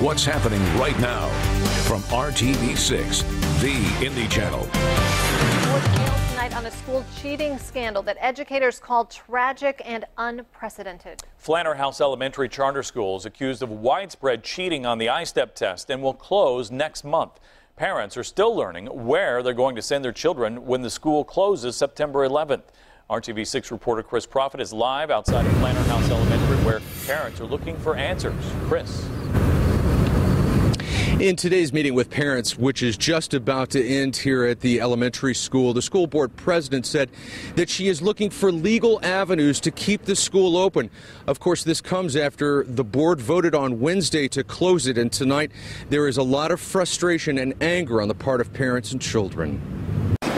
what's happening right now from RTV6, the Indy Channel. Tonight on a school cheating scandal that educators call tragic and unprecedented. Flanner House Elementary Charter School is accused of widespread cheating on the I-STEP test and will close next month. Parents are still learning where they're going to send their children when the school closes September 11th. RTV6 reporter Chris Proffitt is live outside of Flanner House Elementary where parents are looking for answers. Chris. In today's meeting with parents, which is just about to end here at the elementary school, the school board president said that she is looking for legal avenues to keep the school open. Of course, this comes after the board voted on Wednesday to close it, and tonight there is a lot of frustration and anger on the part of parents and children.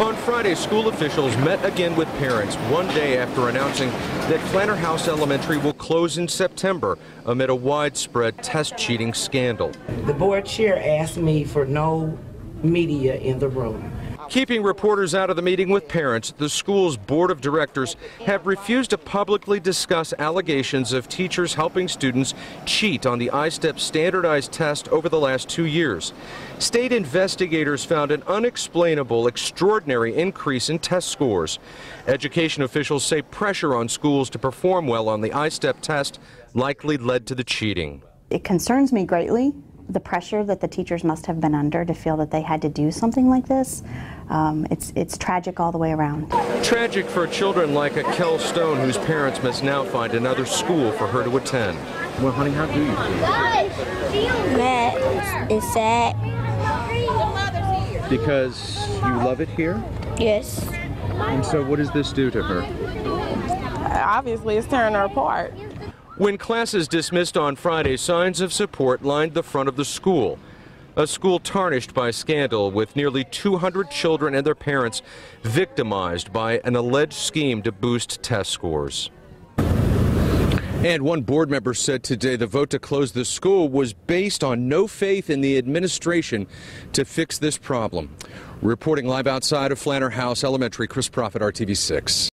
On Friday, school officials met again with parents one day after announcing that Flanner House Elementary will close in September amid a widespread test cheating scandal. The board chair asked me for no media in the room. Keeping reporters out of the meeting with parents, the school's board of directors have refused to publicly discuss allegations of teachers helping students cheat on the I-STEP standardized test over the last two years. State investigators found an unexplainable, extraordinary increase in test scores. Education officials say pressure on schools to perform well on the I-STEP test likely led to the cheating. It concerns me greatly the pressure that the teachers must have been under to feel that they had to do something like this. Um, it's, it's tragic all the way around. Tragic for children like a Kel Stone, whose parents must now find another school for her to attend. Well, honey, how do you feel? Mad. It's sad. Because you love it here? Yes. And so what does this do to her? Obviously, it's tearing her apart. When classes dismissed on Friday, signs of support lined the front of the school. A school tarnished by scandal with nearly 200 children and their parents victimized by an alleged scheme to boost test scores. And one board member said today the vote to close the school was based on no faith in the administration to fix this problem. Reporting live outside of Flanner House Elementary, Chris Proffitt, RTV6.